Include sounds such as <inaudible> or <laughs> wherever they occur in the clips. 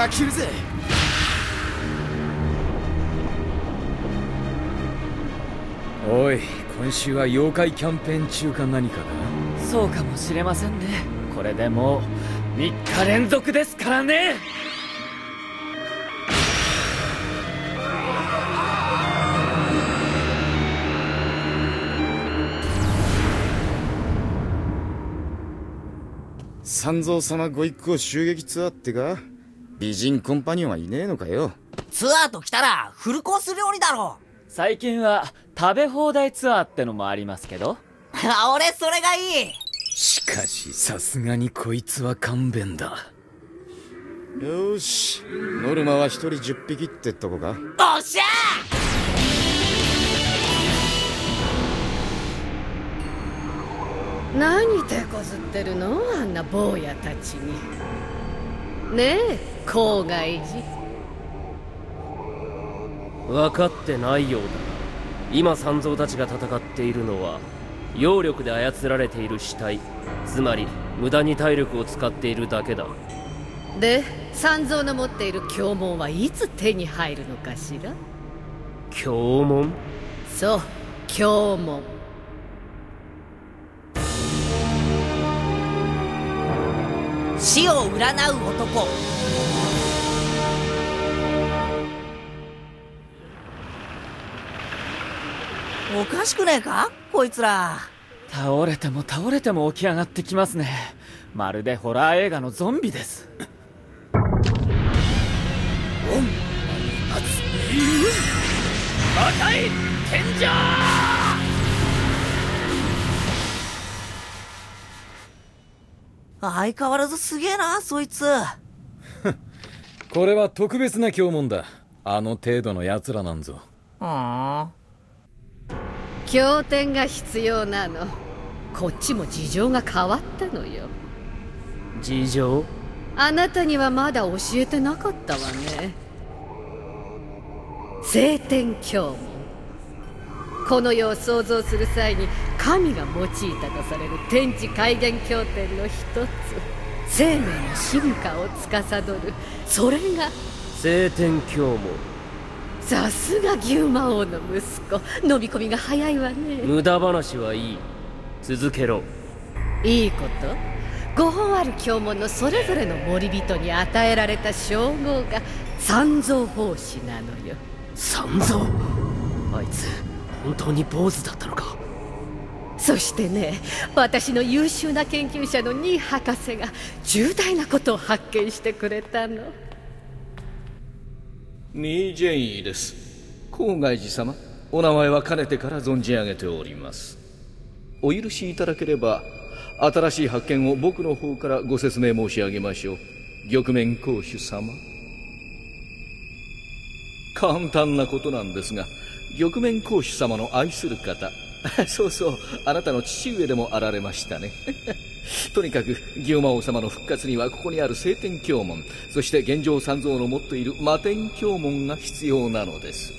飽きるぜ。おい今週は妖怪キャンペーン中か何かだそうかもしれませんね。これでもう3日連続ですからね。三蔵様ご一行襲撃ツアーってか？美人コンパニオンはいねえのかよ。ツアーと来たらフルコース料理だろ。最近は食べ放題ツアーってのもありますけど。<laughs> 俺それがいい。しかしさすがにこいつは勘弁だ。よし。ノルマは一人10匹ってとこか。おっしゃ何手こずってるの？あんな坊やたちにねえ郊外寺。分かってないようだな。今三蔵たちが戦っているのは揚力で操られている死体。つまり無駄に体力を使っているだけだ。で三蔵の持っている経文はいつ手に入るのかしら？経文？そう経文死を占う男。おかしくねえか？こいつら。倒れても倒れても起き上がってきますね。まるでホラー映画のゾンビです。魔界天井相変わらずすげえなそいつ。<laughs> これは特別な教文だ。あの程度の奴らなんぞ。あ経典が必要なの。こっちも事情が変わったのよ。事情？あなたにはまだ教えてなかったわね。聖天教文。この世を創造する際に神が用いたとされる天地開元経典の一つ生命の進化を司る。それが聖天教文さすが牛魔王の息子。飲み込みが早いわね。無駄話はいい。続けろ。いいこと？5本ある経文のそれぞれの森人に与えられた称号が三蔵法師なのよ。三蔵？あいつ本当に坊主だったのかそしてね私の優秀な研究者のニー博士が重大なことを発見してくれたの。ミー・ジェインです。郊外寺様お名前はかねてから存じ上げております。お許しいただければ新しい発見を僕の方からご説明申し上げましょう。玉面公主様。簡単なことなんですが玉面公主様の愛する方。<laughs> そうそう。あなたの父上でもあられましたね。<laughs> とにかく牛魔王様の復活にはここにある聖天教門そして現状三蔵の持っている魔天教門が必要なのです。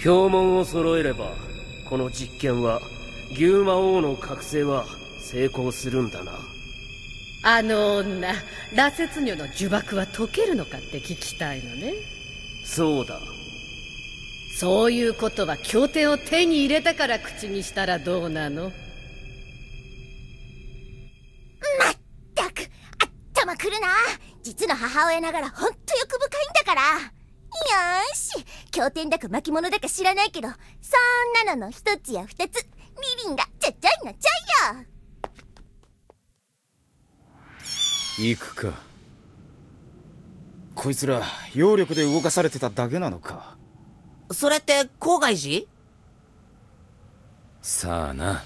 教文を揃えればこの実験は牛魔王の覚醒は成功するんだな。あの女羅刹女の呪縛は解けるのかって聞きたいのね。そうだそういうことは経典を手に入れたから口にしたらどうなの？まったく頭くるな。実の母親ながらほんと欲深いんだから。よーし。経典だか巻物だか知らないけどそんなのの一つや二つリリンがちゃっちゃいなっちゃいよ。行くか。こいつら揚力で動かされてただけなのかそれって郊外寺さあな。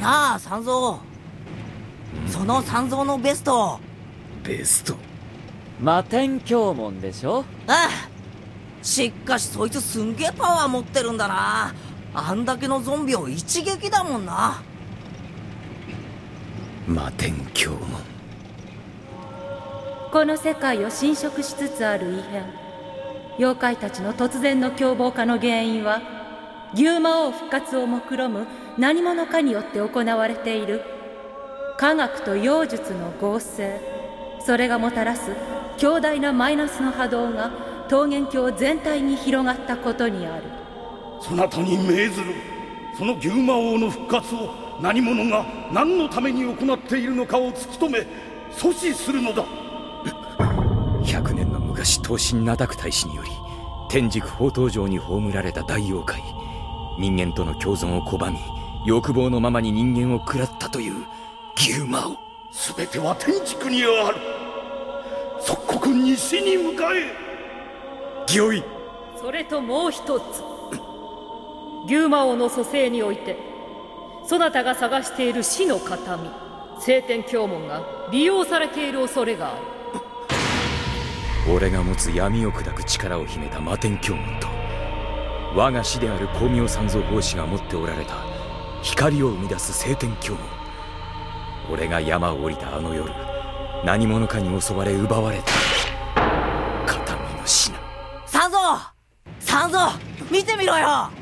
なあ三蔵。その三蔵のベスト。ベスト？魔天教門でしょ？ああ。しかしそいつすんげえパワー持ってるんだな。あんだけのゾンビを一撃だもんな。魔天教門この世界を侵食しつつある異変。妖怪たちの突然の凶暴化の原因は牛魔王復活を目論む何者かによって行われている。科学と妖術の合成。それがもたらす強大なマイナスの波動が桃源郷全体に広がったことにある。そなたに命ずるその牛魔王の復活を何者が何のために行っているのかを突き止め阻止するのだ。年の昔東神名沢大使により天竺宝刀城に葬られた大妖怪人間との共存を拒み欲望のままに人間を食らったという牛魔王。全ては天竺にある。即刻西に向かえ御意それともう一つ。牛魔王の蘇生においてそなたが探している死の形見聖天教門が利用されている恐れがある俺が持つ闇を砕く力を秘めた魔天教門と我が師である光明三蔵法師が持っておられた光を生み出す聖天教門俺が山を降りたあの夜何者かに襲われ奪われた形見の品。三蔵三蔵見てみろよ。は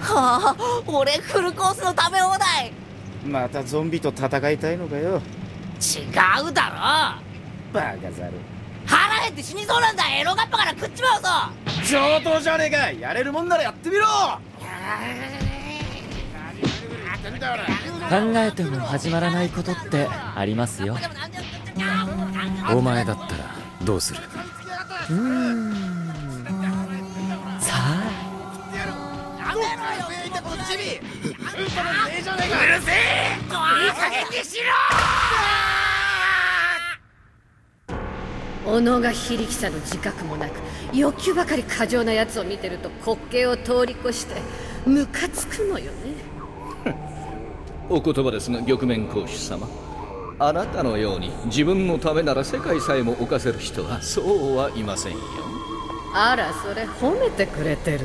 あ俺フルコースの食べ放題。またゾンビと戦いたいのかよ。違うだバカザル。ろ腹減って死にそうなんだ。エロガッパから食っちまうぞ。上等じゃねえか。やれるもんならやってみろ。考えても始まらないことってありますよ。お前だったらどうする？うーん。さあうるせえ。いい加減にしろ己が非力さの自覚もなく欲求ばかり過剰なやつを見てると滑稽を通り越してムカつくのよね。<laughs> お言葉ですが玉面公主様。あなたのように自分のためなら世界さえも犯せる人はそうはいませんよ。あらそれ褒めてくれてる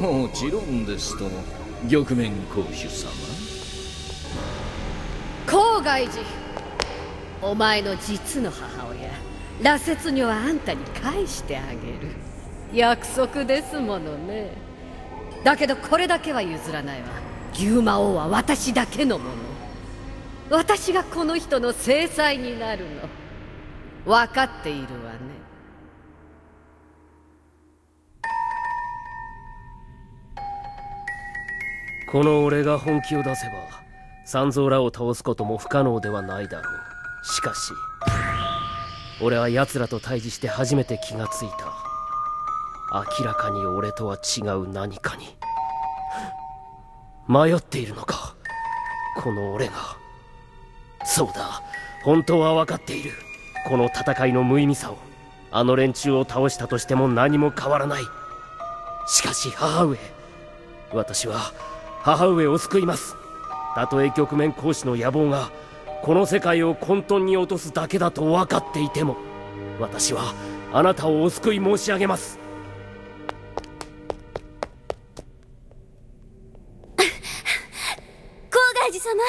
の？もちろんですとも玉面公主様。郊外寺。お前の実の母親。羅刹女はあんたに返してあげる。約束ですものね。だけどこれだけは譲らないわ。牛魔王は私だけのもの。私がこの人の制裁になるの。分かっているわね。この俺が本気を出せば三蔵らを倒すことも不可能ではないだろう。しかし俺は奴らと対峙して初めて気がついた。明らかに俺とは違う何かに。迷っているのかこの俺が。そうだ本当は分かっている。この戦いの無意味さをあの連中を倒したとしても何も変わらない。しかし母上私は母上を救います。たとえ局面講師の野望がこの世界を混沌に落とすだけだと分かっていても私はあなたをお救い申し上げます。郊外寺様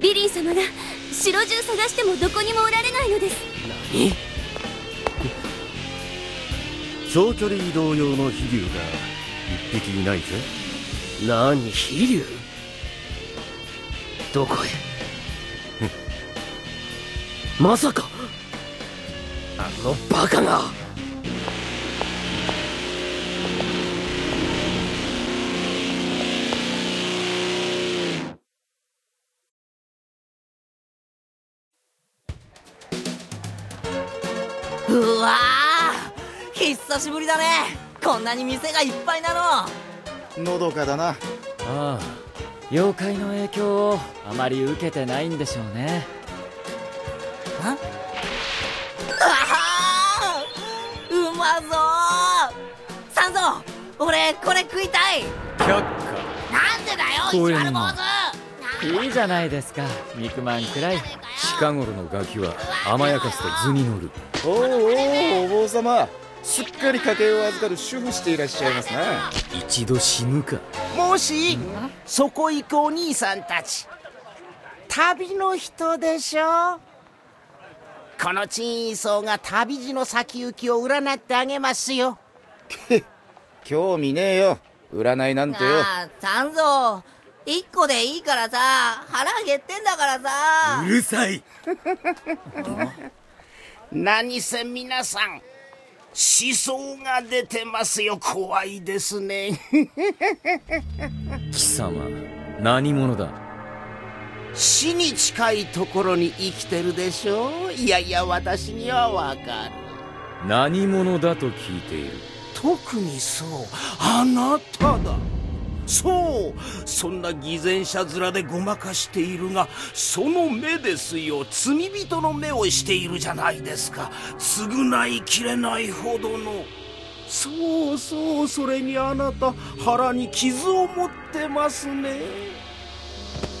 リリー様が城中探してもどこにもおられないのです。何？長距離移動用の飛竜が一匹いないぜ何飛竜どこへ？まさか。あのバカが。うわー。久しぶりだね。こんなに店がいっぱいなののどかだな。ああ妖怪の影響をあまり受けてないんでしょうね。あうまそう。三蔵俺これ食いたい。却なんでだよ石丸坊の主。いいじゃないですか。肉まんくらい。近頃のガキは甘やかすと図に乗る。おうおうお坊様すっかり家計を預かる主婦していらっしゃいますな一度死ぬか。もしそこ行くお兄さんたち旅の人でしょ？このチンソーが旅路の先行きを占ってあげますよ。興味ねえよ。占いなんてよ。ああ三蔵一個でいいからさ腹減ってんだからさ。うるさい。<laughs> 何せ皆さん思想が出てますよ。怖いですね。<laughs> 貴様何者だ？死に近いところに生きてるでしょ？ういやいや私にはわかる。何者だと聞いている？特にそう。あなただそうそんな偽善者面でごまかしているがその目ですよ。罪人の目をしているじゃないですか。償いきれないほどの。そうそうそれにあなた腹に傷を持ってますね。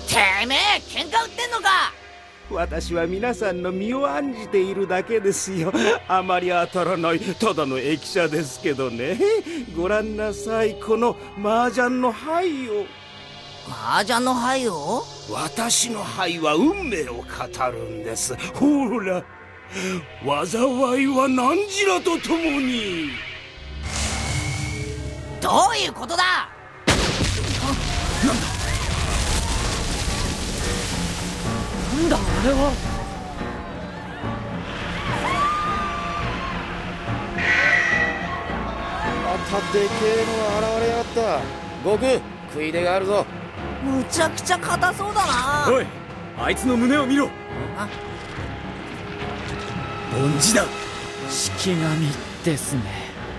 てめえ喧嘩売ってんのか！私は皆さんの身を案じているだけですよ。あまり当たらないただの駅舎ですけどね。ご覧なさいこの麻雀の牌を。麻雀の牌を？私の牌は運命を語るんです。ほら災いは何時らとともに。どういうことだ？なんだあれは。<laughs> またでけえのが現れやがった。悟空食い出があるぞ。むちゃくちゃ硬そうだな。おいあいつの胸を見ろ。あ？凡字だ。式神ですね。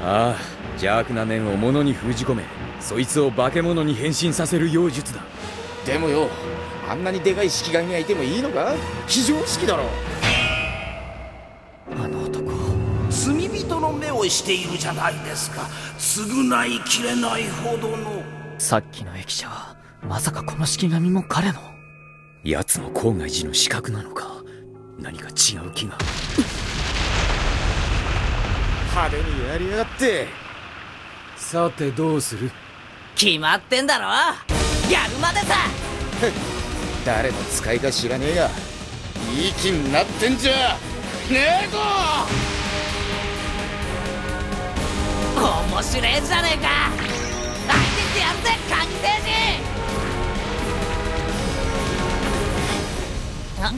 ああ邪悪な念を物に封じ込めそいつを化け物に変身させる妖術だでもよあんなにでかい式神がいてもいいのか？非常識だろ。あの男罪人の目をしているじゃないですか。償いきれないほどの。さっきの駅舎はまさかこの式神も彼の？奴も郊外寺の資格なのか？何か違う気が。派手にやりやがって。さてどうする？決まってんだろやるまでさ。誰の使いか知らねえがいい気になってんじゃ。ねえぞ面白えじゃねえか。相手してやるぜ神星人。あ？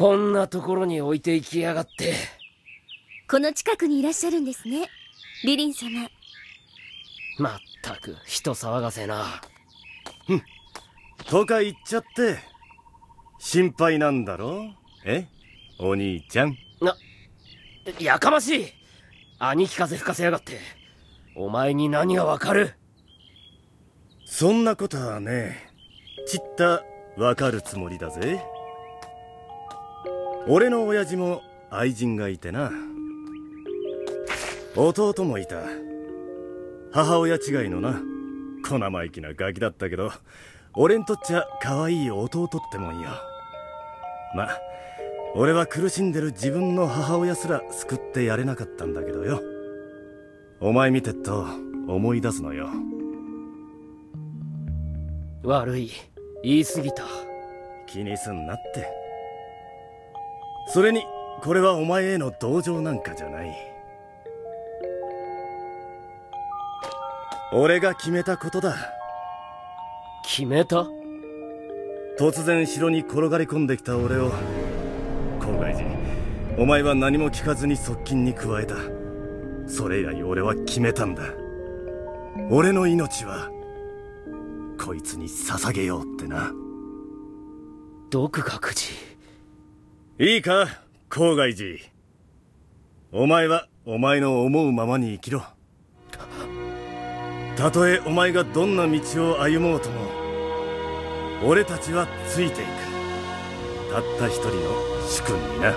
こんなところに置いていきやがって。この近くにいらっしゃるんですね。リリン様。まったく人騒がせな。とか言っちゃって心配なんだろ？え？お兄ちゃん。なやかましい。兄貴風吹かせやがって。お前に何がわかる？そんなことはねちったわかるつもりだぜ俺の親父も愛人がいてな。弟もいた。母親違いのな。小生意気なガキだったけど。俺んとっちゃ可愛い弟ってもんよ。ま俺は苦しんでる自分の母親すら救ってやれなかったんだけどよ。お前見てっと思い出すのよ。悪い。言い過ぎた。気にすんなってそれにこれはお前への同情なんかじゃない。俺が決めたことだ。決めた？突然城に転がり込んできた俺を郊外寺お前は何も聞かずに側近に加えた。それ以来俺は決めたんだ。俺の命はこいつに捧げようってな。独学寺いいか郊外寺お前はお前の思うままに生きろ。たとえお前がどんな道を歩もうとも俺たちはついていく。たった一人の主君にな。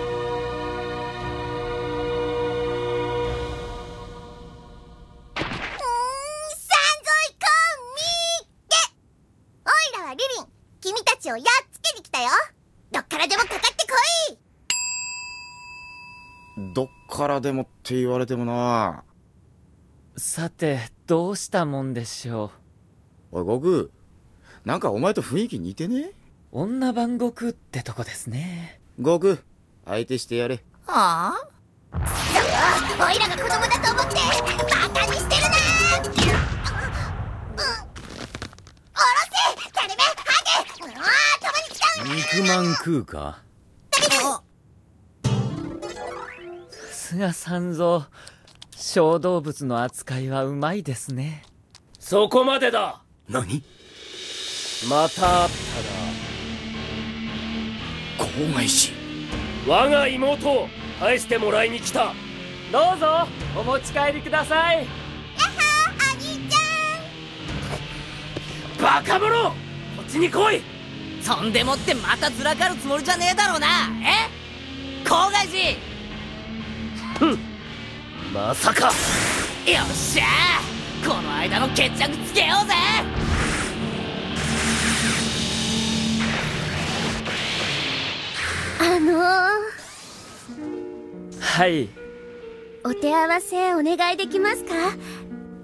でもって言われてもな。さてどうしたもんでしょおい悟空なんかお前と雰囲気似てね？う女番悟空ってとこですね。悟空相手してやれ。はあ？おいらが子供だと思ってバカにしてるなうん。おろせタルメハゲうわーたまに来た肉まん食うか？すが三蔵小動物の扱いはうまいですね。そこまでだ。何？また会った郊外市な我が妹を返してもらいに来た。どうぞお持ち帰りください。お兄ちバカ者！こっちに来い。そんでもってまたずらかるつもりじゃねえだろうな。え？郊外寺まさか。よっしゃ。ーこの間の決着つけようぜ。あのー、はい。お手合わせお願いできますか？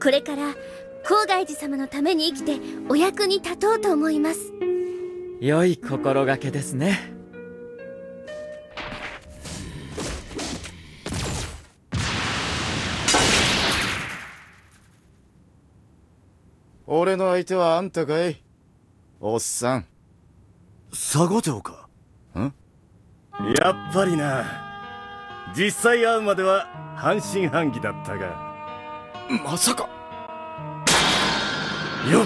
これから高外寺様のために生きてお役に立とうと思います。良い心がけですね俺の相手はあんたかい？おっさん。佐護町か？ん？やっぱりな。実際会うまでは半信半疑だったが。まさか。よっ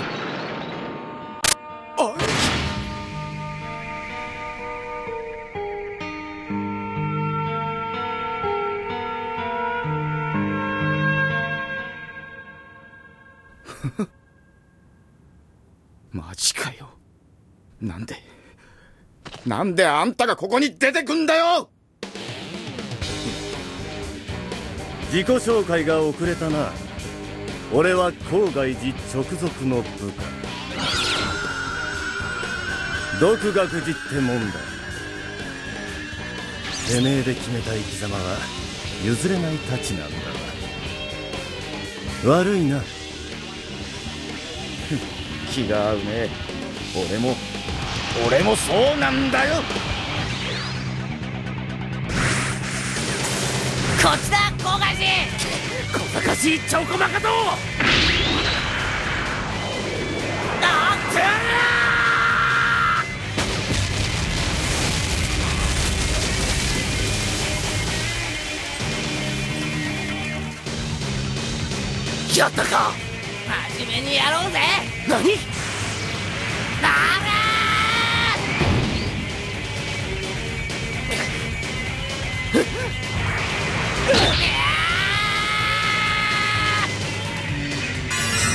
マジかよ。なんで？なんであんたがここに出てくんだよ？自己紹介が遅れたな。俺は郊外寺直属の部下。独学寺ってもんだ。てめえで決めた生き様は譲れないたちなんだわ悪いな。気が合うね。俺も。俺もそうなんだよ。こっちだ郊外寺小賢しいチョコバカとあっやったか真面目にやろうぜ。何？な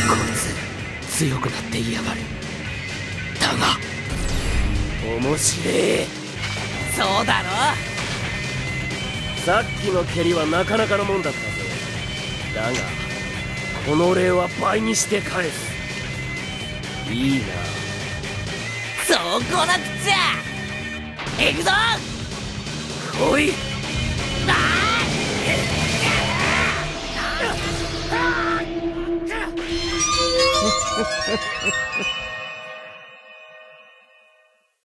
こいつ強くなっていやがる。だが面白えそうだろ。さっきの蹴りはなかなかのもんだったぜ。だがこの礼は倍にして返す。いいな。そうこなくっちゃ行くぞ。来い。あー <laughs>